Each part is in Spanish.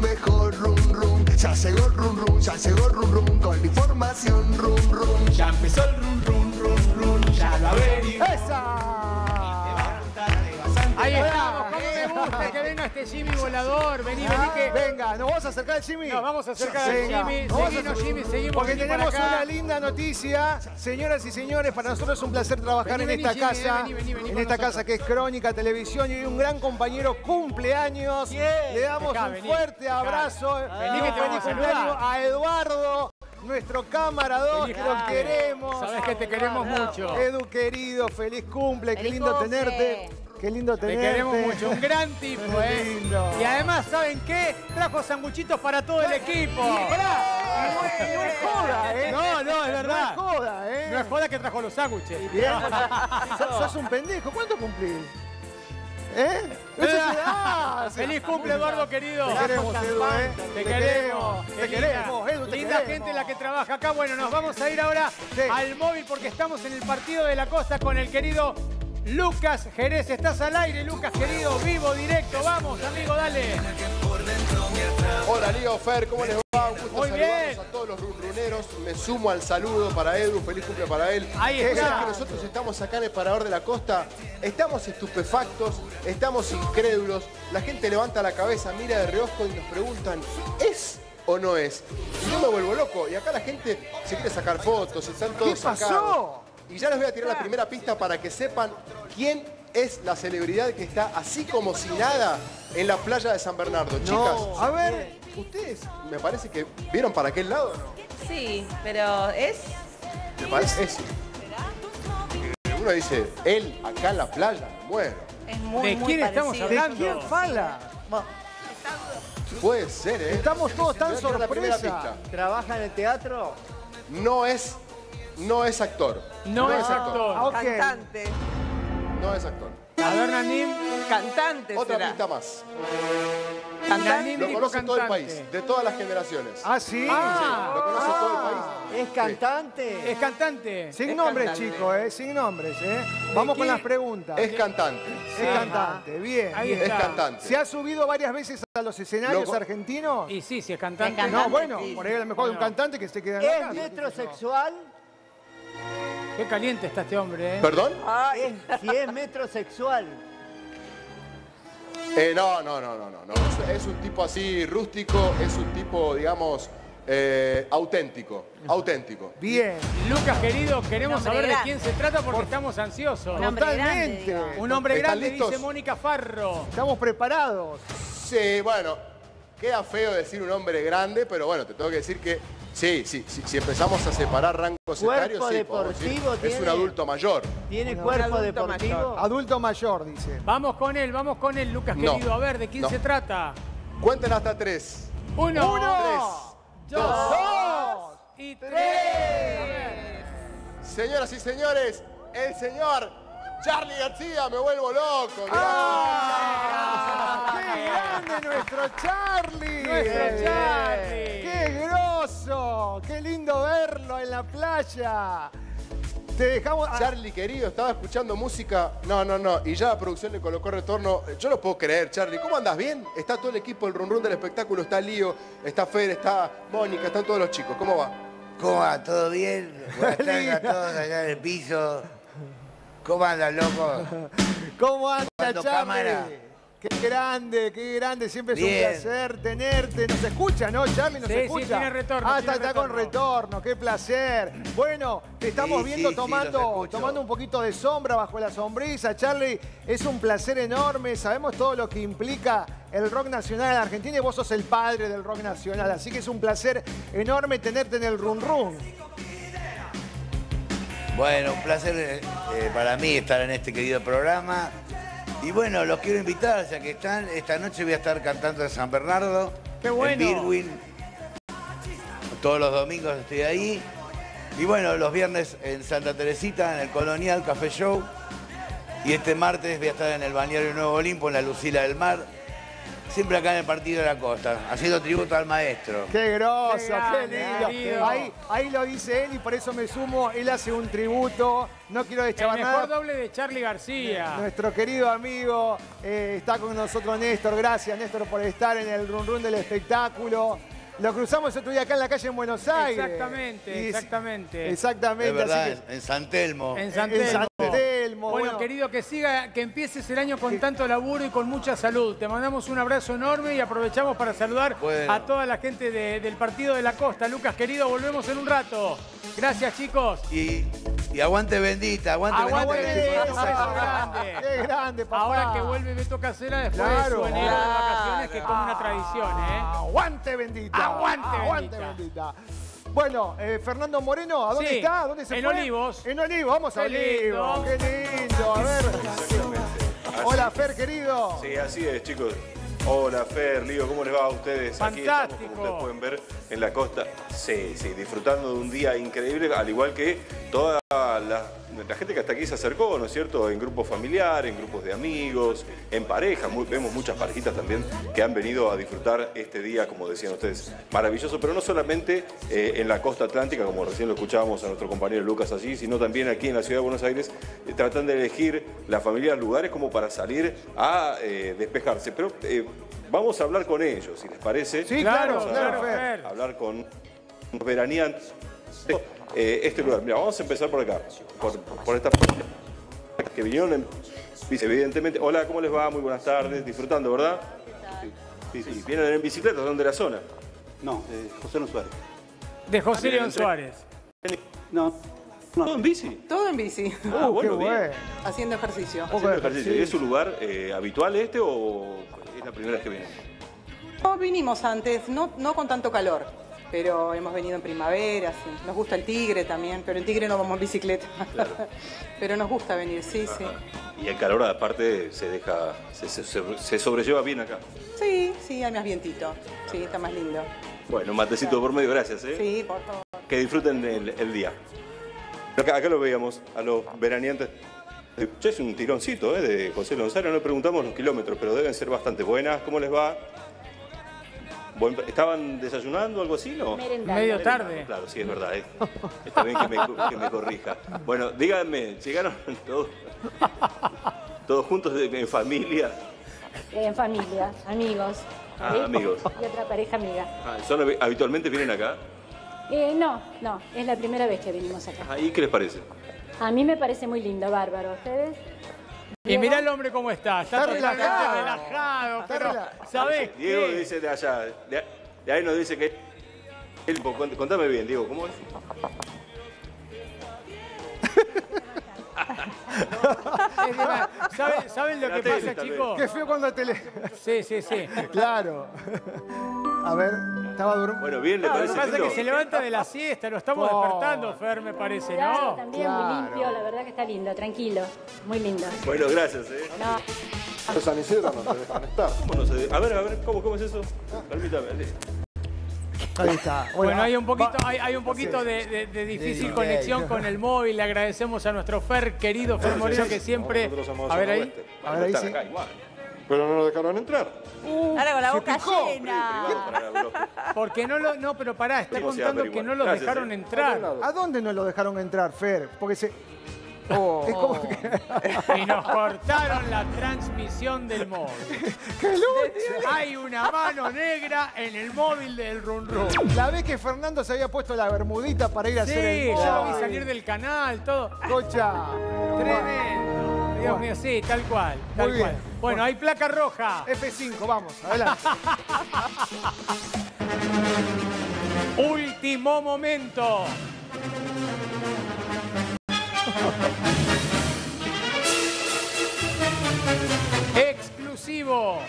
mejor, rum rum. Ya llegó rum rum, ya llegó rum rum. Con la información rum rum. Ya empezó el run run run run, ya lo averiguo. ¡Esa! Ahí estamos, gusta que venga este Jimmy volador. Vení, vení que. Venga, ¿nos vamos a acercar al Jimmy? Nos vamos a acercar al Jimmy. acercar. Jimmy, seguimos. Porque tenemos acá. una linda noticia. Señoras y señores, para nosotros es un placer trabajar Vení, en esta Jimmy, casa. vení, vení, vení en esta nosotros. casa que es Crónica Televisión y hoy un gran compañero cumpleaños. Le damos un vení. fuerte abrazo. Vení que feliz cumpleaños a Eduardo. Nuestro cámara 2, Feliz que lo queremos. Sabes que te queremos mucho. Edu querido, feliz cumple, qué lindo cumple. tenerte. Qué lindo Te tenerte. queremos mucho, un gran tipo, Qué ¿eh? lindo. Y además, ¿saben qué? Trajo sanguchitos para todo el equipo. No es joda, ¿eh? No, no, es verdad. No es joda, ¿eh? No es joda que trajo los sándwiches. Bien. Sos, un pendejo. ¿Cuánto cumplís? ¿Eh? Eso es- ah. Feliz cumple, Eduardo, querido. Te queremos, Edu, ¿eh? Te queremos. Te Qué linda- queremos, Edu, te Linda queremos. gente la que trabaja acá. Bueno, nos vamos a ir ahora Sí. al móvil porque estamos en el partido de la costa con el querido Lucas Jerez. Estás al aire, Lucas, querido, vivo, directo. Vamos, amigo, dale. Hola Lío, Fer, ¿cómo les va? Un gusto Muy bien. a todos los runruneros. Me sumo al saludo para Edu, feliz cumple para él. Ahí ¿Sabés está. que nosotros estamos acá en el Parador de la Costa? Estamos estupefactos, estamos incrédulos. La gente levanta la cabeza, mira de reojo y nos preguntan, ¿es o no es? Y yo me vuelvo loco. Y acá la gente se quiere sacar fotos, están todos ¿Qué pasó? sacados. Y ya les voy a tirar la primera pista para que sepan quién es la celebridad que está así como si nada en la playa de San Bernardo. Chicas, A ver, ustedes me parece que vieron para aquel lado, ¿no? Sí, pero es. Me parece eso. Uno dice, él acá en la playa, me muero. Es muy, ¿De muy quién estamos parecido. ¿de hablando? quién fala? Puede ser, ¿eh? Estamos todos tan sorpresa. pista. ¿Trabaja en el teatro? No es, no es actor. No es Ah, actor. ok. Cantante. No es actor. A ver, Nanim. Cantante Otra será. pista más. Cantante. Lo conoce todo el cantante. país, de todas las generaciones. Ah, sí. Ah. Lo conoce todo el país. ¿Es cantante? Es cantante. Sin Es nombres, cantante. chicos, ¿eh? Sin nombres, ¿eh? Vamos con qué? las preguntas. Es cantante. Es cantante, bien. Ahí bien. Es está. cantante. ¿Se ha subido varias veces a los escenarios Loco. argentinos? Y sí, si es cantante. Es cantante. No, bueno, sí. por ahí a lo mejor un cantante que se queda en la ¿Es casa. metrosexual? Qué caliente está este hombre, ¿eh? ¿Perdón? Ay, si es metrosexual. Eh, no, no, no, no, no. no. Es, es un tipo así rústico, es un tipo, digamos, eh, auténtico. Auténtico. Bien. Lucas, querido, queremos saber de grande. quién se trata porque estamos ansiosos. Un hombre grande, Totalmente. digo. Un hombre ¿Están grande, listos? dice Mónica Farro. Estamos preparados. Sí, bueno, queda feo decir un hombre grande, pero bueno, te tengo que decir que sí, sí, sí, si empezamos a separar rangos etarios, sí, decir, deportivo es tiene. un adulto mayor. ¿Tiene cuerpo adulto deportivo? mayor. Adulto mayor, dice. Vamos con él, vamos con él, Lucas, No. querido. A ver, ¿de quién No. se trata? Cuenten hasta tres. Uno, Uno, dos, dos, y tres. Señoras y señores, el señor Charlie García, me vuelvo loco. ¡Ah! ¡Qué grande nuestro Charlie! Nuestro Charlie. ¡Qué grosso! ¡Qué lindo verlo en la playa! Te dejamos... Charlie, querido, estaba escuchando música. No, no, no. Y ya la producción le colocó retorno. Yo no puedo creer, Charlie. ¿Cómo andas? ¿Bien? Está todo el equipo, el run run del espectáculo. Está Lío, está Fer, está Mónica, están todos los chicos. ¿Cómo va? ¿Cómo va? ¿Todo bien? Buenas tardes a todos allá en el piso. ¿Cómo andan, loco? ¿Cómo anda, Charlie? cámara. Qué grande, qué grande. Siempre es un placer tenerte. Nos escucha, ¿no, Charlie? Nos Sí, sí, escucha. tiene retorno, Ah, tiene está, está con retorno. Qué placer. Bueno, te estamos Sí, viendo sí, sí, tomando, tomando un poquito de sombra bajo la sombrisa. Charlie, es un placer enorme. Sabemos todo lo que implica el rock nacional en Argentina y vos sos el padre del rock nacional. Así que es un placer enorme tenerte en el run run. Bueno, un placer eh, eh, para mí estar en este querido programa. Y bueno, los quiero invitar, ya que están. Esta noche voy a estar cantando en San Bernardo. ¡Qué bueno! En Birwin. Todos los domingos estoy ahí. Y bueno, los viernes en Santa Teresita, en el Colonial Café Show. Y este martes voy a estar en el Balneario Nuevo Olimpo, en la Lucila del Mar. Siempre acá en el partido de la costa, haciendo tributo al maestro. Qué groso, Qué lindo. Ahí, ahí lo dice él y por eso me sumo. Él hace un tributo. No quiero El deschavar mejor nada. doble de Charlie García. Nuestro querido amigo eh, está con nosotros Néstor. Gracias, Néstor, por estar en el run run del espectáculo. Lo cruzamos otro día acá en la calle en Buenos Aires. Exactamente, Y- exactamente. Exactamente. Es verdad, así en, en San Telmo. En San En Telmo. San Telmo, Bueno, bueno. querido, que siga, que empieces el año con tanto laburo y con mucha salud. Te mandamos un abrazo enorme y aprovechamos para saludar Bueno. a toda la gente de- del partido de la costa. Lucas, querido, volvemos en un rato. Gracias, chicos. Y, y aguante bendita, aguante, Aguante bendita. Bendita. Grande. Qué grande, papá. Ahora que vuelve Beto Casera después Claro. de su enero de vacaciones, que es como una tradición, ¿eh? Aguante bendita. Aguante Aguante bendita. bendita. Bueno, eh, Fernando Moreno, ¿a dónde Sí, está? ¿A ¿Dónde se en fue? Olivos. En Olivos, vamos a. Olivos. Qué lindo. A ver. Hola, Fer, querido. Sí, así es, chicos. Hola, Fer, Lío, ¿cómo les va a ustedes? Aquí estamos, Fantástico. como ustedes pueden ver, en la costa. Sí, sí, disfrutando de un día increíble, al igual que toda la, la gente que hasta aquí se acercó, ¿no es cierto? En grupos familiares, en grupos de amigos, en pareja. Muy- vemos muchas parejitas también que han venido a disfrutar este día, como decían ustedes, maravilloso, pero no solamente eh, en la costa atlántica, como recién lo escuchábamos a nuestro compañero Lucas allí, sino también aquí en la ciudad de Buenos Aires, eh, tratan de elegir las familias lugares como para salir a eh, despejarse. Pero vamos a hablar con ellos, si les parece. Sí, claro, Vamos a claro, hablar- con los veraneantes. Eh, este lugar, mira, vamos a empezar por acá, por, por esta que vinieron en evidentemente. Hola, ¿cómo les va? Muy buenas tardes, disfrutando, ¿verdad? Sí, sí, sí. Vienen en bicicleta, son de la zona. No, eh, José Luis Suárez. De José Bien, León Suárez. No, ¿Todo en bici? Todo en bici, Ah, Uh, bueno, qué bien. bueno. haciendo ejercicio. Haciendo ejercicio. ¿Es su lugar eh, habitual este o es la primera vez que vienen? No vinimos antes, no, no con tanto calor, pero hemos venido en primavera, sí. nos gusta el tigre también, pero en tigre no vamos en bicicleta. pero nos gusta venir, sí, sí. Y el calor aparte se deja, se, se- se- se sobrelleva bien acá. Sí, sí, hay más vientito, sí, está más lindo. Bueno, un matecito por medio, gracias. ¿eh? Sí, por favor. Que disfruten el, el día. Acá, acá lo veíamos, a los veraneantes. Es un tironcito ¿eh? de José Lonzario, no preguntamos los kilómetros, pero deben ser bastante buenas. ¿Cómo les va? Buen- ¿Estaban desayunando o algo así? No? Medio tarde. Claro, sí, es verdad. eh. Está bien que me, que me corrija. Bueno, díganme, ¿llegaron todos, todos juntos en familia? En familia, amigos. Ah, ¿sí? amigos. Y otra pareja amiga. Ah, ¿son habi- ¿Habitualmente vienen acá? Eh, no, no, es la primera vez que venimos acá. Ah, ¿Y qué les parece? A mí me parece muy lindo, bárbaro. ¿Ustedes? Y mirá el hombre cómo está. Está, Está relajado. relajado. Está pero, relajado. ¿sabés Diego qué? dice de allá, de, de ahí nos dice que... Contame bien, Diego, ¿cómo es? ¿Saben, saben lo que pasa, chicos? Qué feo cuando te le... Sí, sí, sí. Claro. A ver, estaba durmiendo. Bueno, bien, ¿le Lo que parece pasa es que se levanta de la siesta, lo estamos Oh. despertando, Fer, me parece, Claro, ¿no? también Claro. muy limpio, la verdad que está lindo, tranquilo, muy lindo. Bueno, gracias, ¿eh? No, Los San Isidro no te dejan estar. ¿Cómo no se- A ver, a ver, ¿cómo, cómo es eso? Permítame. Ahí está. Bueno, hay un poquito, hay, hay un poquito de, de- de difícil Sí. conexión con el móvil. Le agradecemos a nuestro Fer, querido Fer Moreno, que siempre. A ver ahí. oeste. A ver, ahí sí. acá igual. Pero no nos dejaron entrar. Ahora con la boca picó. llena. Porque no lo. No, pero pará, está Primo contando que no averiguar. lo Gracias, dejaron entrar. ¿A dónde no lo dejaron entrar, Fer? Porque se... Como que... Y nos cortaron la transmisión del móvil. ¡Qué lucha! Hay una mano negra en el móvil del Run Run. La vez que Fernando se había puesto la bermudita para ir a hacer Sí, el yo lo vi salir del canal, todo. Cocha. Tremendo. Dios mío, sí, tal cual, tal Muy cual. bien. Bueno, hay placa roja. F5, vamos, adelante. Último momento. Exclusivo.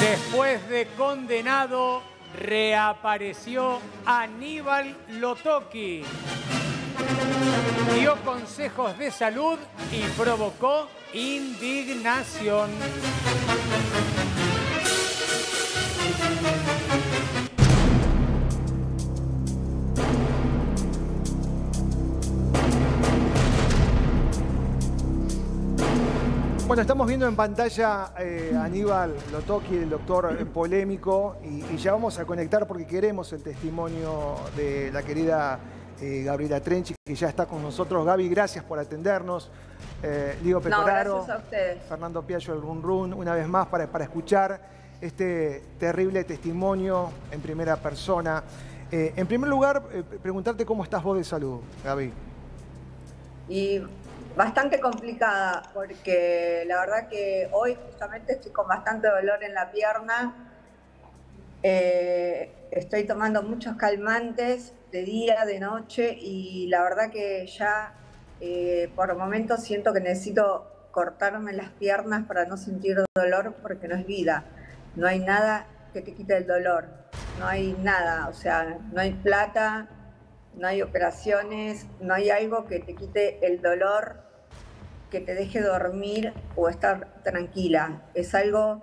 Después de condenado, reapareció Aníbal Lotoki. Dio consejos de salud y provocó indignación. Bueno, estamos viendo en pantalla eh, Aníbal Lotoki, el doctor eh, polémico, y, y ya vamos a conectar porque queremos el testimonio de la querida eh, Gabriela Trenchi, que ya está con nosotros. Gaby, gracias por atendernos. Eh, Ligo No, Pecoraro, gracias a. Fernando Piaggio, el Run Run, una vez más para, para escuchar este terrible testimonio en primera persona. Eh, en primer lugar, eh, preguntarte cómo estás vos de salud, Gaby. Y bastante complicada porque la verdad que hoy justamente estoy con bastante dolor en la pierna. Eh, estoy tomando muchos calmantes de día, de noche y la verdad que ya eh, por momentos siento que necesito cortarme las piernas para no sentir dolor porque no es vida. No hay nada que te quite el dolor. No hay nada, o sea, no hay plata, no hay operaciones, no hay algo que te quite el dolor, que te deje dormir o estar tranquila. Es algo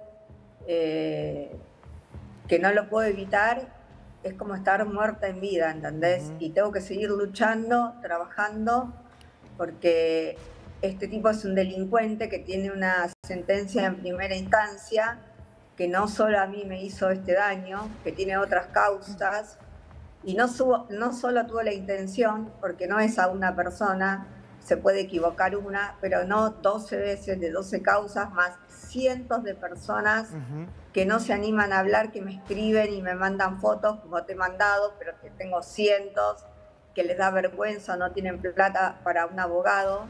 eh, que no lo puedo evitar, es como estar muerta en vida, ¿entendés? Y tengo que seguir luchando, trabajando, porque este tipo es un delincuente que tiene una sentencia en primera instancia, que no solo a mí me hizo este daño, que tiene otras causas, y no, subo- no solo tuvo la intención, porque no es a una persona, se puede equivocar una, pero no 12 veces de 12 causas, más cientos de personas que no se animan a hablar, que me escriben y me mandan fotos, como te he mandado, pero que tengo cientos, que les da vergüenza, no tienen plata para un abogado.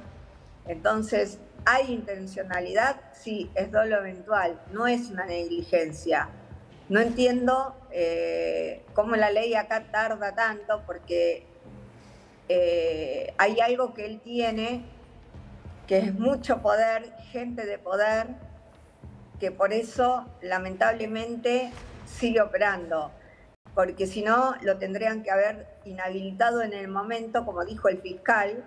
Entonces, ¿hay intencionalidad? Sí, es dolo eventual, no es una negligencia. No entiendo eh, cómo la ley acá tarda tanto, porque eh, hay algo que él tiene, que es mucho poder, gente de poder, que por eso lamentablemente sigue operando, porque si no lo tendrían que haber inhabilitado en el momento, como dijo el fiscal,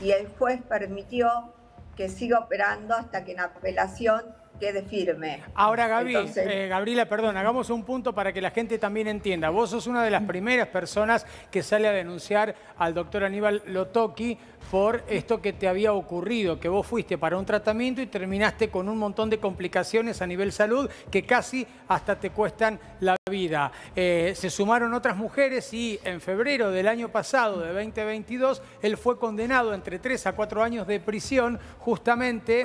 y el juez permitió que siga operando hasta que en apelación quede firme. Ahora, Gaby, Entonces- eh, Gabriela, perdón, hagamos un punto para que la gente también entienda. Vos sos una de las primeras personas que sale a denunciar al doctor Aníbal Lotoki por esto que te había ocurrido, que vos fuiste para un tratamiento y terminaste con un montón de complicaciones a nivel salud que casi hasta te cuestan la vida. Eh, se sumaron otras mujeres y en febrero del año pasado, de 2022, él fue condenado entre 3 a 4 años de prisión, justamente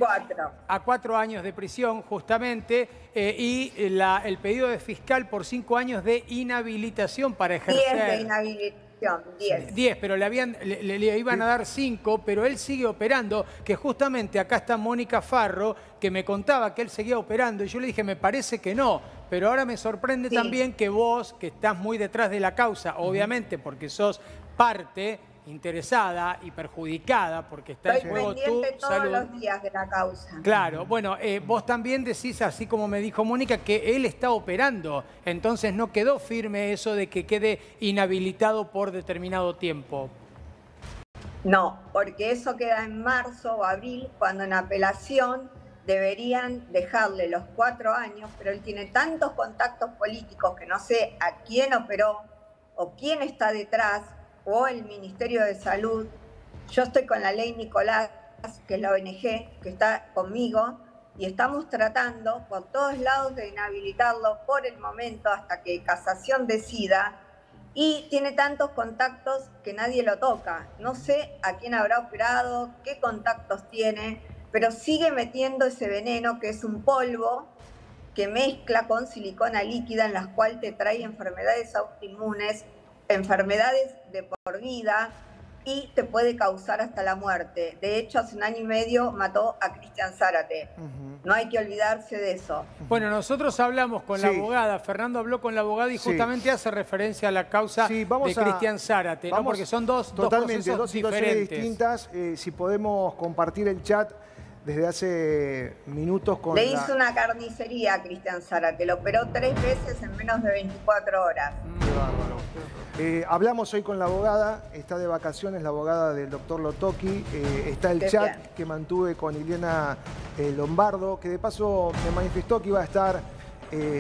a 4 años de prisión, justamente, eh, y la- el pedido de fiscal por 5 años de inhabilitación para 10 de ejercer. inhabilitación, 10. 10, pero le, habían, le, iban a dar 5, pero él sigue operando, que justamente acá está Mónica Farro, que me contaba que él seguía operando, y yo le dije, me parece que no, pero ahora me sorprende también que vos, que estás muy detrás de la causa, obviamente porque sos parte interesada y perjudicada, porque está Estoy en juego tu pendiente todos salud. los días de la causa. Claro, bueno, eh, vos también decís, así como me dijo Mónica, que él está operando, entonces no quedó firme eso de que quede inhabilitado por determinado tiempo. No, porque eso queda en marzo o abril, cuando en apelación deberían dejarle los cuatro años, pero él tiene tantos contactos políticos que no sé a quién operó o quién está detrás, o el Ministerio de Salud. Yo estoy con la ley Nicolás, que es la ONG, que está conmigo, y estamos tratando por todos lados de inhabilitarlo por el momento hasta que casación decida y tiene tantos contactos que nadie lo toca. No sé a quién habrá operado, qué contactos tiene, pero sigue metiendo ese veneno que es un polvo que mezcla con silicona líquida en las cuales te trae enfermedades autoinmunes, enfermedades de por vida y te puede causar hasta la muerte. De hecho, hace un año y medio mató a Cristian Zárate. No hay que olvidarse de eso. Bueno, nosotros hablamos con la abogada, Fernando habló con la abogada y Sí. justamente hace referencia a la causa Vamos de a- Cristian Zárate, ¿no? vamos- porque son dos, dos totalmente procesos dos situaciones diferentes. distintas. Eh, si podemos compartir el chat desde hace minutos con Le la- hizo una carnicería a Cristian Zárate, lo operó tres veces en menos de 24 horas. Qué bárbaro. Eh, hablamos hoy con la abogada, está de vacaciones la abogada del doctor Lotoki, eh, está el Qué chat bien. que mantuve con Ileana eh, Lombardo, que de paso me manifestó que iba a estar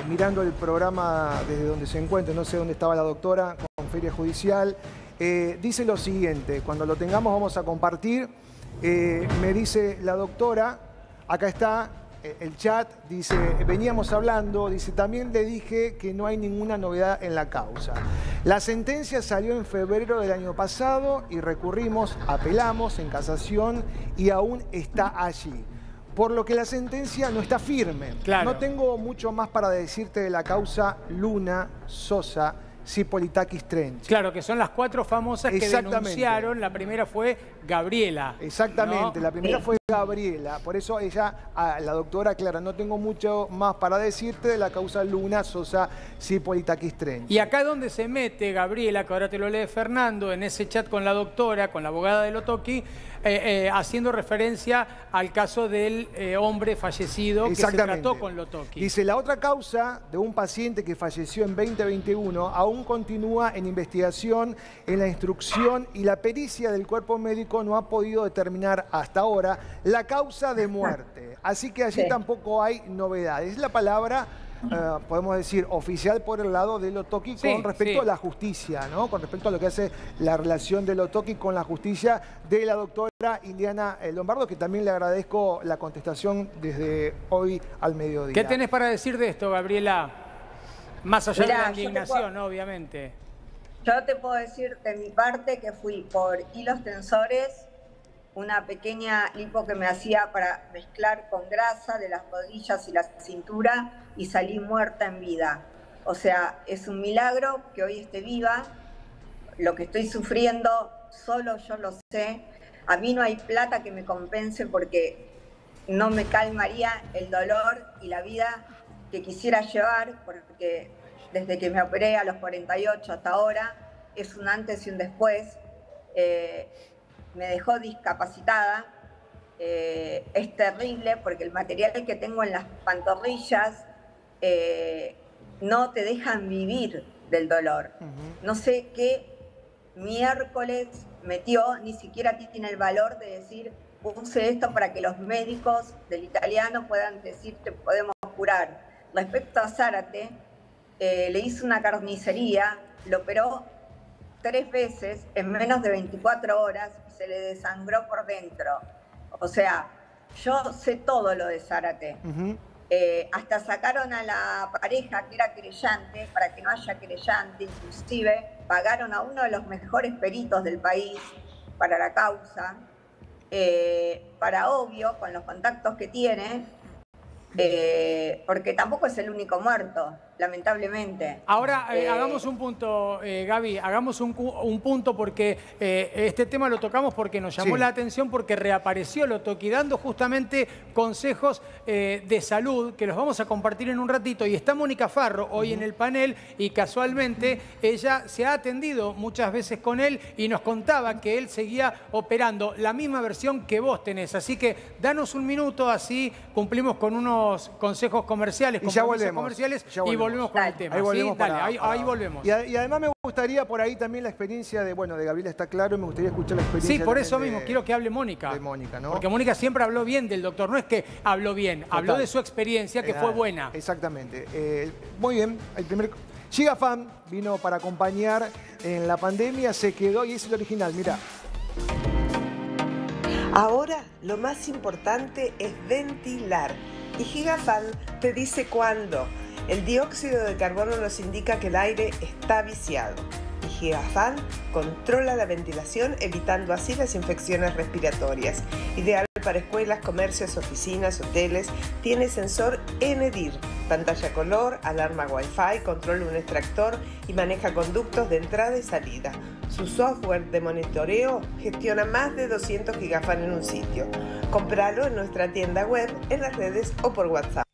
mirando el programa desde donde se encuentre, no sé dónde estaba la doctora, con Feria Judicial. Dice lo siguiente, cuando lo tengamos vamos a compartir, Eh, me dice la doctora, acá está eh, el chat, dice, veníamos hablando, dice, también le dije que no hay ninguna novedad en la causa. La sentencia salió en febrero del año pasado y recurrimos, apelamos en casación y aún está allí. Por lo que la sentencia no está firme. Claro. No tengo mucho más para decirte de la causa Luna Sosa Cipolitakis Trench. Claro, que son las cuatro famosas que denunciaron. La primera fue Gabriela. Exactamente, ¿no? la primera fue Gabriela, por eso ella, la doctora Clara, no tengo mucho más para decirte de la causa Luna Sosa Cipolitakis Trench. Y acá donde se mete Gabriela, que ahora te lo lee Fernando, en ese chat con la doctora, con la abogada de Lotoki, eh, eh, haciendo referencia al caso del eh, hombre fallecido que se trató con Lotoki. Dice, la otra causa de un paciente que falleció en 2021 aún continúa en investigación, en la instrucción y la pericia del cuerpo médico no ha podido determinar hasta ahora la causa de muerte. Así que allí Sí. tampoco hay novedades. Es la palabra, eh, podemos decir, oficial por el lado de Lotoki Sí, con respecto sí. a la justicia, ¿no? Con respecto a lo que hace la relación de Lotoki con la justicia de la doctora Iliana eh, Lombardo, que también le agradezco la contestación desde hoy al mediodía. ¿Qué tenés para decir de esto, Gabriela? Más allá Mirá, de la indignación, puedo- obviamente. Yo te puedo decir de mi parte que fui por hilos tensores, una pequeña lipo que me hacía para mezclar con grasa de las rodillas y la cintura y salí muerta en vida. O sea, es un milagro que hoy esté viva. Lo que estoy sufriendo, solo yo lo sé. A mí no hay plata que me compense porque no me calmaría el dolor y la vida que quisiera llevar, porque desde que me operé a los 48 hasta ahora es un antes y un después. Eh, me dejó discapacitada. Eh, es terrible porque el material que tengo en las pantorrillas eh, no te dejan vivir del dolor. No sé qué miércoles metió, ni siquiera tiene el valor de decir, puse esto para que los médicos del italiano puedan decirte, podemos curar. Respecto a Zárate, eh, le hizo una carnicería, lo operó tres veces en menos de 24 horas y se le desangró por dentro. O sea, yo sé todo lo de Zárate. Eh, hasta sacaron a la pareja que era creyente para que no haya creyente, inclusive pagaron a uno de los mejores peritos del país para la causa, eh, para obvio, con los contactos que tiene, eh, porque tampoco es el único muerto, lamentablemente. Ahora, eh, Eh, hagamos un punto, eh, Gaby, hagamos un, punto porque eh, este tema lo tocamos porque nos llamó Sí. la atención porque reapareció Lotoki dando justamente consejos eh, de salud que los vamos a compartir en un ratito. Y está Mónica Farro hoy en el panel y casualmente ella se ha atendido muchas veces con él y nos contaba que él seguía operando la misma versión que vos tenés. Así que danos un minuto, así cumplimos con unos consejos comerciales, Y ya volvemos, comerciales ya y volvemos. Volvemos con el tema. Ahí ¿sí? volvemos Dale, para- ahí, para- ahí volvemos. Y, a- y además me gustaría por ahí también la experiencia de, bueno, de Gabriela está claro, y me gustaría escuchar la experiencia Sí, por eso mismo quiero que hable Mónica. de Mónica, ¿no? Porque Mónica siempre habló bien del doctor. No es que habló bien, habló de su experiencia que Eh, fue buena. Exactamente. Eh, muy bien, el primer... Gigafan vino para acompañar en la pandemia, se quedó y es el original, mira. Ahora lo más importante es ventilar y Gigafan te dice cuándo. El dióxido de carbono nos indica que el aire está viciado y Gigafan controla la ventilación evitando así las infecciones respiratorias. Ideal para escuelas, comercios, oficinas, hoteles. Tiene sensor NDIR, pantalla color, alarma Wi-Fi, controla un extractor y maneja conductos de entrada y salida. Su software de monitoreo gestiona más de 200 gigafan en un sitio. Compralo en nuestra tienda web, en las redes o por WhatsApp.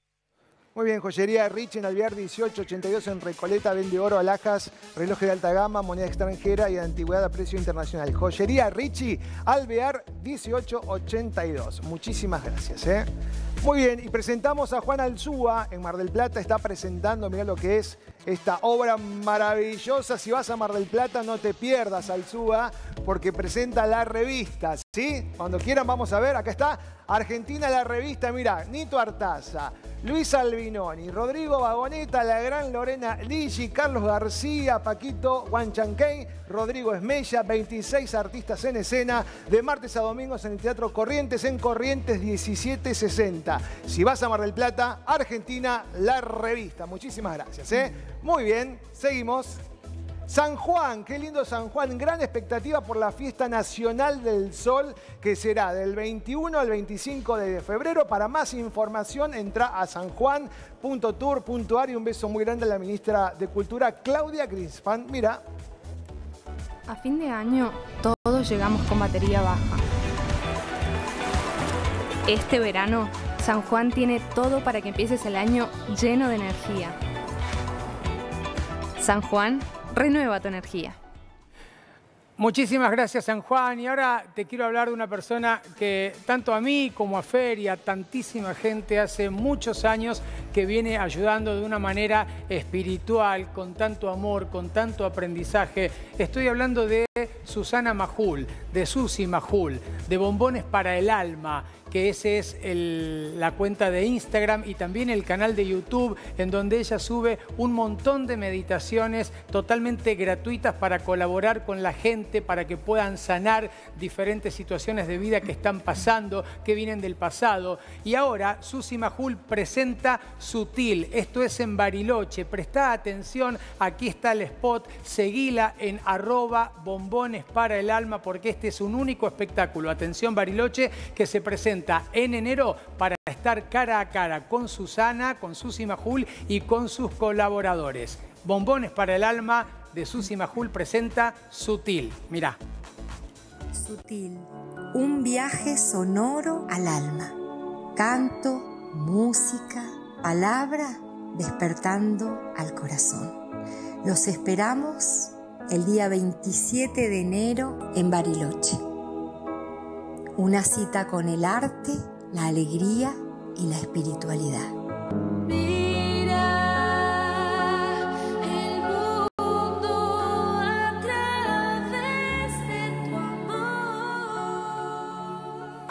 Muy bien, joyería Rich en Alvear 1882 en Recoleta, vende oro, alhajas, relojes de alta gama, moneda extranjera y antigüedad a precio internacional. Joyería Richie, Alvear 1882. Muchísimas gracias. ¿eh? Muy bien, y presentamos a Juan Alzúa en Mar del Plata. Está presentando, mirá lo que es esta obra maravillosa. Si vas a Mar del Plata, no te pierdas al Suba, porque presenta la revista, ¿sí? Cuando quieran vamos a ver, acá está Argentina la revista, mira, Nito Artaza, Luis Albinoni, Rodrigo Vagoneta, la gran Lorena Ligi, Carlos García, Paquito Huanchanquey, Rodrigo Esmella, 26 artistas en escena, de martes a domingos en el Teatro Corrientes, en Corrientes 1760. Si vas a Mar del Plata, Argentina, la revista. Muchísimas gracias. ¿eh? Muy bien, seguimos. San Juan, qué lindo San Juan, gran expectativa por la fiesta nacional del sol que será del 21 al 25 de febrero. Para más información entra a sanjuan.tour.ar y un beso muy grande a la ministra de Cultura Claudia Grispan. Mira. A fin de año todos llegamos con batería baja. Este verano San Juan tiene todo para que empieces el año lleno de energía. San Juan Renueva tu energía. Muchísimas gracias, San Juan. Y ahora te quiero hablar de una persona que tanto a mí como a Fer y a tantísima gente hace muchos años que viene ayudando de una manera espiritual, con tanto amor, con tanto aprendizaje. Estoy hablando de Susana Majul, de Susi Majul, de Bombones para el Alma, que ese es la cuenta de Instagram y también el canal de YouTube, en donde ella sube un montón de meditaciones totalmente gratuitas para colaborar con la gente, para que puedan sanar diferentes situaciones de vida que están pasando, que vienen del pasado. Y ahora Susi Majul presenta Sutil, esto es en Bariloche. Presta atención, aquí está el spot, seguila en arroba bombones para el alma, porque este es un único espectáculo, atención Bariloche, que se presenta en enero para estar cara a cara con Susana, con Susi Majul y con sus colaboradores. Bombones para el alma de Susi Majul presenta Sutil. Mirá. Sutil, un viaje sonoro al alma. Canto, música, palabra, despertando al corazón. Los esperamos el día 27 de enero en Bariloche. Una cita con el arte, la alegría y la espiritualidad.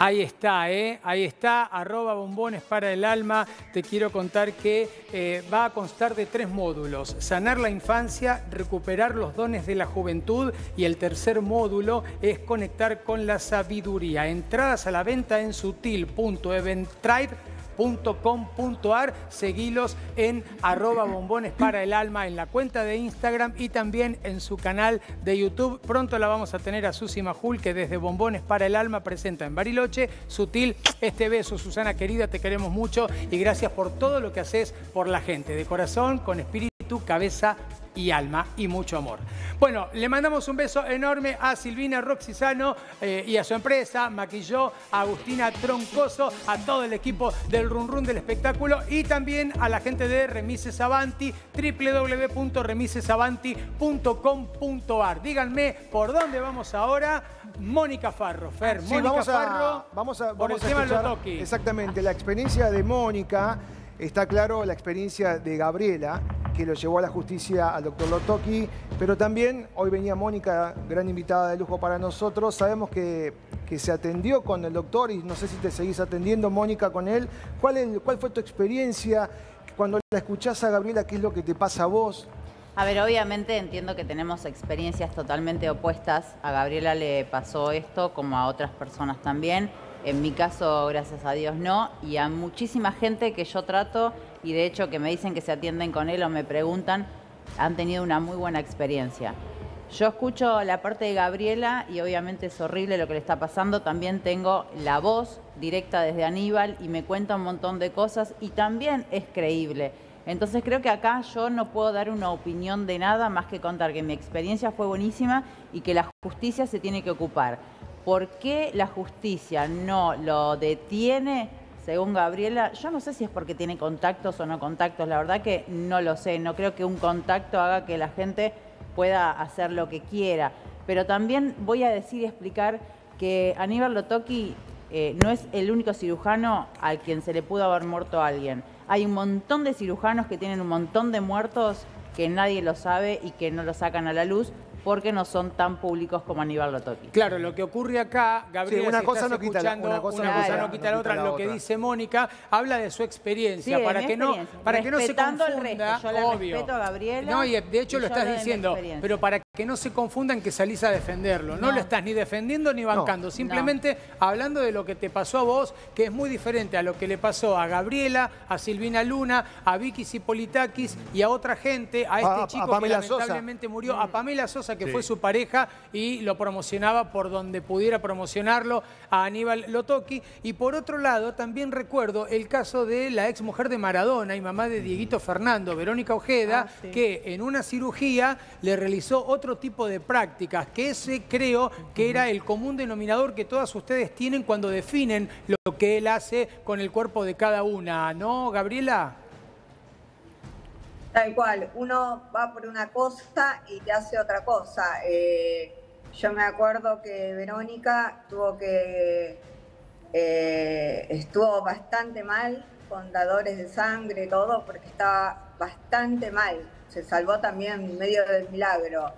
Ahí está, ¿eh? ahí está, arroba bombones para el alma. Te quiero contar que eh, va a constar de tres módulos. Sanar la infancia, recuperar los dones de la juventud y el tercer módulo es conectar con la sabiduría. Entradas a la venta en sutil.eventtribe .com.ar. Seguilos en arroba bombones para el alma en la cuenta de Instagram y también en su canal de YouTube. Pronto la vamos a tener a Susi Majul que desde Bombones para el alma presenta en Bariloche. Sutil, este beso, Susana querida, te queremos mucho y gracias por todo lo que haces por la gente. De corazón, con espíritu, cabeza y alma y mucho amor. Bueno, le mandamos un beso enorme a Silvina Roxisano eh, y a su empresa, Maquilló, a Agustina Troncoso, a todo el equipo del Run Run del espectáculo y también a la gente de Remises Avanti, www.remisesavanti.com.ar. Díganme por dónde vamos ahora. Mónica Farro, Fer, Mónica vamos a, Farro, vamos a, por el vamos a tema escuchar Lotoki. Exactamente, la experiencia de Mónica, está claro la experiencia de Gabriela, que lo llevó a la justicia al doctor Lotoki, pero también hoy venía Mónica, gran invitada de lujo para nosotros. Sabemos que, que se atendió con el doctor y no sé si te seguís atendiendo, Mónica, con él. ¿Cuál, es- ¿Cuál fue tu experiencia cuando la escuchás a Gabriela? ¿Qué es lo que te pasa a vos? A ver, obviamente entiendo que tenemos experiencias totalmente opuestas. A Gabriela le pasó esto, como a otras personas también. En mi caso, gracias a Dios, no. Y a muchísima gente que yo trato y de hecho que me dicen que se atienden con él o me preguntan, han tenido una muy buena experiencia. Yo escucho la parte de Gabriela y obviamente es horrible lo que le está pasando. También tengo la voz directa desde Aníbal y me cuenta un montón de cosas y también es creíble. Entonces creo que acá yo no puedo dar una opinión de nada más que contar que mi experiencia fue buenísima y que la justicia se tiene que ocupar. ¿Por qué la justicia no lo detiene, según Gabriela? Yo no sé si es porque tiene contactos o no contactos, la verdad que no lo sé. No creo que un contacto haga que la gente pueda hacer lo que quiera. Pero también voy a decir y explicar que Aníbal Lotoki eh, no es el único cirujano al quien se le pudo haber muerto a alguien. Hay un montón de cirujanos que tienen un montón de muertos que nadie lo sabe y que no lo sacan a la luz porque no son tan públicos como Aníbal Lotoki. Claro, lo que ocurre acá, Gabriela, Sí, una si cosa no quita la- escuchando, una cosa una no cosa quita- no no quita la otra. la Lo que otra. dice Mónica habla de su experiencia, Sí, para que no, para que no se Respetando el confunda, resto. Yo la obvio. respeto a Gabriela No, y de hecho y lo estás diciendo, pero para que no se confundan que salís a defenderlo. No, No. lo estás ni defendiendo ni bancando, simplemente hablando de lo que te pasó a vos, que es muy diferente a lo que le pasó a Gabriela, a Silvina Luna, a Vicky Cipolitakis y a otra gente, a este A- a chico que Pamela Sosa. lamentablemente murió, a Pamela Sosa, que Sí. fue su pareja y lo promocionaba por donde pudiera promocionarlo a Aníbal Lotoki. Y por otro lado, también recuerdo el caso de la ex mujer de Maradona y mamá de Dieguito Fernando, Verónica Ojeda, Ah, sí. que en una cirugía le realizó otro tipo de prácticas, que ese creo que era el común denominador que todas ustedes tienen cuando definen lo que él hace con el cuerpo de cada una, ¿no, Gabriela? Tal cual, uno va por una cosa y te hace otra cosa. Eh, yo me acuerdo que Verónica tuvo que eh, estuvo bastante mal con dadores de sangre, todo, porque estaba bastante mal. Se salvó también en medio del milagro.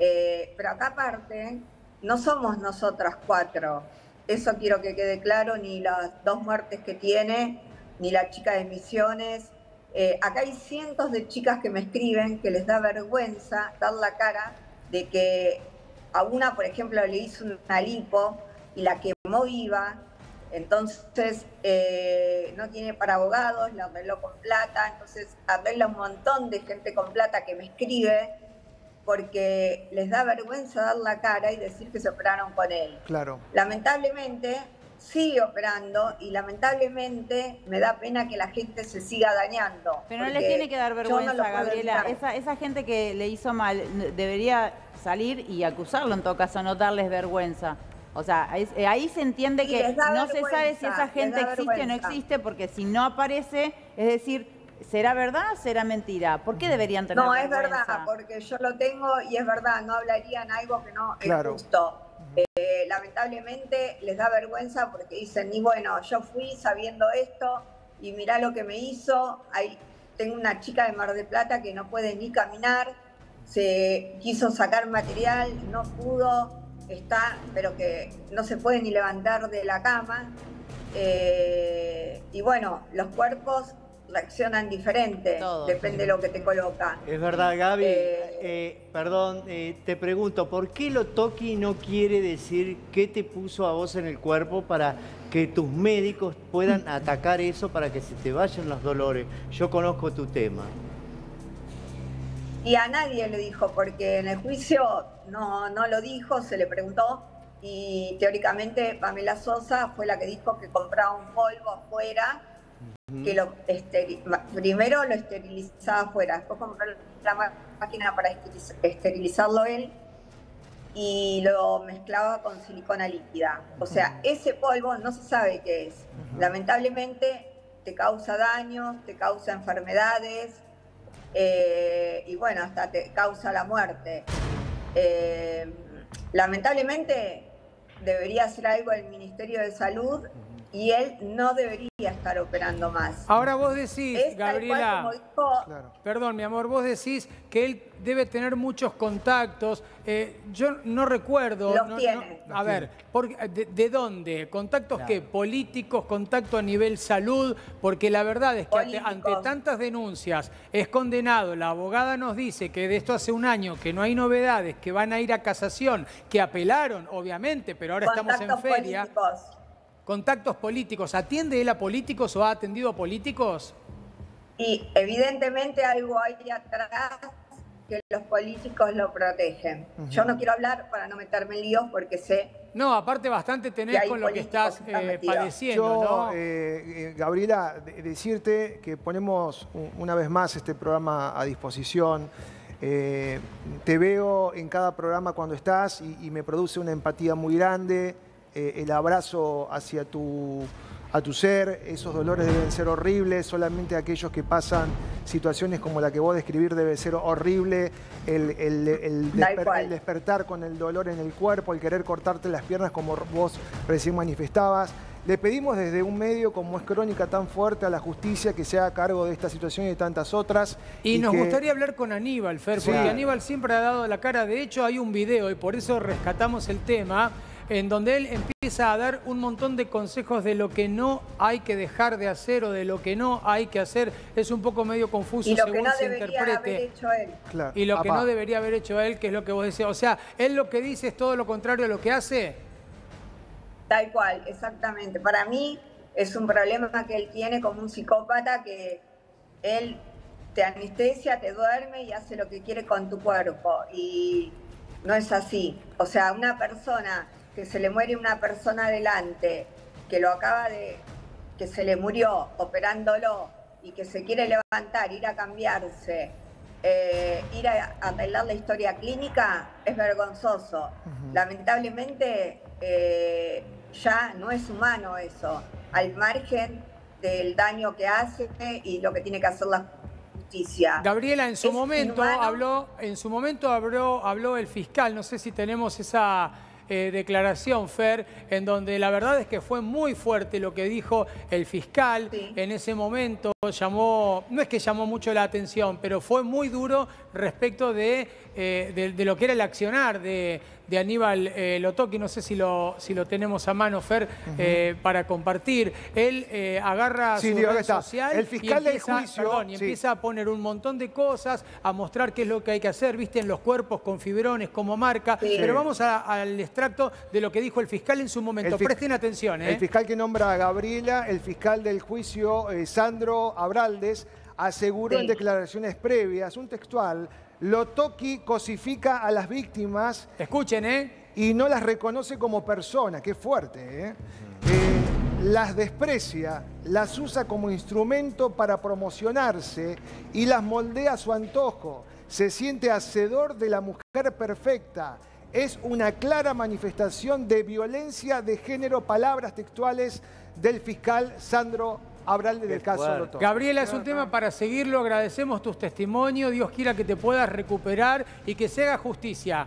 Eh, pero acá aparte, no somos nosotras cuatro. Eso quiero que quede claro, ni las dos muertes que tiene, ni la chica de Misiones. Eh, acá hay cientos de chicas que me escriben que les da vergüenza dar la cara de que a una, por ejemplo, le hizo una lipo y la quemó viva, entonces eh, no tiene para abogados, la arregló con plata, entonces arregla un montón de gente con plata que me escribe porque les da vergüenza dar la cara y decir que se operaron con él. Claro. Lamentablemente sigue operando y lamentablemente me da pena que la gente se siga dañando. Pero no les tiene que dar no vergüenza, Gabriela. Esa, esa gente que le hizo mal debería salir y acusarlo en todo caso, no darles vergüenza. O sea, ahí, eh, ahí se entiende Y que no se sabe si esa gente existe o no existe, porque si no aparece, es decir, ¿será verdad o será mentira? ¿Por qué deberían tener No, es verdad, porque yo lo tengo y es verdad, no hablarían algo que no Claro. es justo. Eh, lamentablemente les da vergüenza porque dicen, y bueno, yo fui sabiendo esto y mirá lo que me hizo. Hay, tengo una chica de Mar del Plata que no puede ni caminar, se quiso sacar material, no pudo, está, pero que no se puede ni levantar de la cama. Eh, y bueno, los cuerpos reaccionan diferente, Todos. depende de lo que te coloca. Es verdad, Gaby. Eh, Eh, perdón, eh, te pregunto, ¿por qué lo toqui no quiere decir qué te puso a vos en el cuerpo para que tus médicos puedan atacar eso para que se te vayan los dolores? Yo conozco tu tema. Y a nadie le dijo, porque en el juicio no, no lo dijo, se le preguntó y teóricamente Pamela Sosa fue la que dijo que compraba un polvo afuera, que lo esteri- primero lo esterilizaba afuera, después compró la máquina para esterilizarlo él y lo mezclaba con silicona líquida. O sea, ese polvo no se sabe qué es. Lamentablemente te causa daños, te causa enfermedades eh, y bueno, hasta te causa la muerte. Eh, lamentablemente debería hacer algo el Ministerio de Salud y él no debería estar operando más. Ahora vos decís, Es tal cual Gabriela, como dijo- perdón, mi amor, vos decís que él debe tener muchos contactos. Eh, yo no recuerdo. Los no- tiene. no- a ver, por- de, de dónde? ¿Contactos qué? ¿Políticos? ¿Contacto a nivel salud? Porque la verdad es que ante, ante tantas denuncias es condenado. La abogada nos dice que de esto hace un año, que no hay novedades, que van a ir a casación, que apelaron, obviamente, pero ahora estamos en Contactos feria. políticos. Contactos políticos. ¿Atiende él a políticos o ha atendido a políticos? Y evidentemente algo hay atrás que los políticos lo protegen. Yo no quiero hablar para no meterme en líos porque sé No, aparte bastante tenés con lo que estás eh, padeciendo, Yo, ¿no? eh, eh, Gabriela, de- decirte que ponemos una vez más este programa a disposición. Eh, te veo en cada programa cuando estás y, y me produce una empatía muy grande. Eh, el abrazo hacia tu, a tu ser, esos dolores deben ser horribles. Solamente aquellos que pasan situaciones como la que vos describir debe ser horrible. El, el- el Tal desper- cual. el despertar con el dolor en el cuerpo, el querer cortarte las piernas como vos recién manifestabas. Le pedimos desde un medio como es Crónica tan fuerte a la justicia que se haga cargo de esta situación y de tantas otras. Y, nos que- gustaría hablar con Aníbal, Fer, Sí. porque Aníbal siempre ha dado la cara. De hecho, hay un video y por eso rescatamos el tema en donde él empieza a dar un montón de consejos de lo que no hay que dejar de hacer o de lo que no hay que hacer. Es un poco medio confuso Y lo según que no se debería interprete. haber hecho él. Claro. Y lo que no debería haber hecho él, que es lo que vos decías. O sea, él lo que dice es todo lo contrario a lo que hace. Tal cual, exactamente. Para mí es un problema que él tiene como un psicópata que él te anestesia, te duerme y hace lo que quiere con tu cuerpo. Y no es así. O sea, una persona que se le muere una persona adelante, que lo acaba de, que se le murió operándolo y que se quiere levantar, ir a cambiarse, eh, ir a arreglar la historia clínica, es vergonzoso. Lamentablemente eh, ya no es humano eso, al margen del daño que hace y lo que tiene que hacer la justicia. Gabriela, en su Es momento inhumano. habló, en su momento habló, habló el fiscal, no sé si tenemos esa eh, declaración, Fer, en donde la verdad es que fue muy fuerte lo que dijo el fiscal en ese momento, llamó, no es que llamó mucho la atención, pero fue muy duro respecto de, eh, de, de lo que era el accionar de, de Aníbal eh, Lotoki, no sé si lo, si lo tenemos a mano, Fer, eh, para compartir. Él eh, agarra Sí, su red está. social El fiscal y del empieza, juicio, perdón, y sí. empieza a poner un montón de cosas, a mostrar qué es lo que hay que hacer, viste, en los cuerpos con fibrones como marca. Sí. Pero vamos a- al extracto de lo que dijo el fiscal en su momento. Presten atención, ¿eh? El fiscal que nombra a Gabriela, el fiscal del juicio, eh, Abraldes, aseguró Sí. en declaraciones previas, un textual, Lotoki cosifica a las víctimas. Escuchen, ¿eh? Y no las reconoce como personas, qué fuerte, ¿eh? Eh, las desprecia, las usa como instrumento para promocionarse y las moldea a su antojo. Se siente hacedor de la mujer perfecta. Es una clara manifestación de violencia de género, palabras textuales del fiscal Sandro Abralde del caso Lotoki. Gabriela, es un tema para seguirlo. Agradecemos tus testimonios. Dios quiera que te puedas recuperar y que se haga justicia.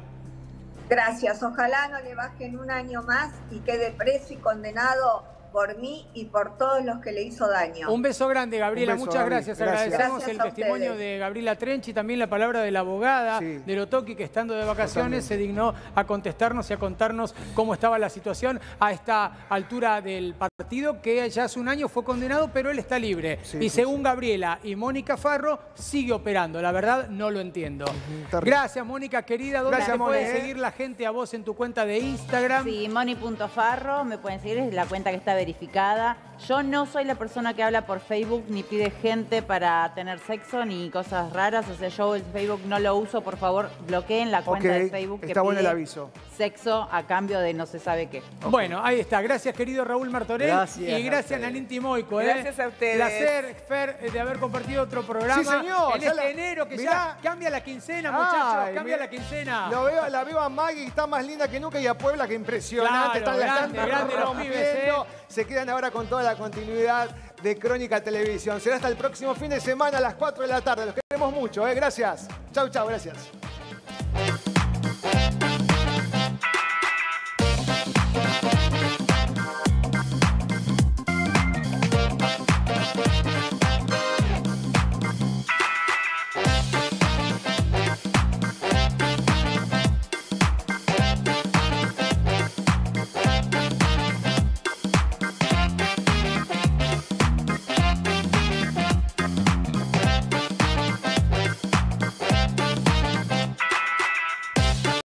Gracias, ojalá no le bajen un año más y quede preso y condenado por mí y por todos los que le hizo daño. Un beso grande, Gabriela. Beso, Muchas gracias. Gracias. Agradecemos Gracias el testimonio ustedes. de Gabriela Trenchi y también la palabra de la abogada de Lotoki, que estando de vacaciones se dignó a contestarnos y a contarnos cómo estaba la situación a esta altura del partido, que ya hace un año fue condenado, pero él está libre. Sí, y sí, según Gabriela y Mónica Farro, sigue operando. La verdad, no lo entiendo. terrible. Gracias, Mónica, querida. ¿Dónde Gracias, te puede Moni, ¿eh? seguir la gente a vos en tu cuenta de Instagram? Sí, moni.farro, me pueden seguir, es la cuenta que está verificada. Yo no soy la persona que habla por Facebook ni pide gente para tener sexo ni cosas raras, o sea, yo el Facebook no lo uso, por favor, bloqueen la cuenta de Facebook que está bueno el aviso. Sexo a cambio de no se sabe qué. Bueno, ahí está. Gracias, querido Raúl Martorell. Gracias y gracias. Nanín Timoico. ¿eh? Gracias a ustedes. Placer, Fer, eh, de haber compartido otro programa. Sí, señor. En Ya este la- enero que mirá. ya cambia la quincena, muchachos. Ay, cambia la quincena. Lo veo, la veo a Maggie, está más linda que nunca, y a Puebla, que impresionante. Claro, están, grande, grande los pibes, ¿eh? Se quedan ahora con toda la continuidad de Crónica Televisión. Será hasta el próximo fin de semana a las 4 de la tarde. Los queremos mucho, ¿eh? Gracias. Chau, chau, gracias.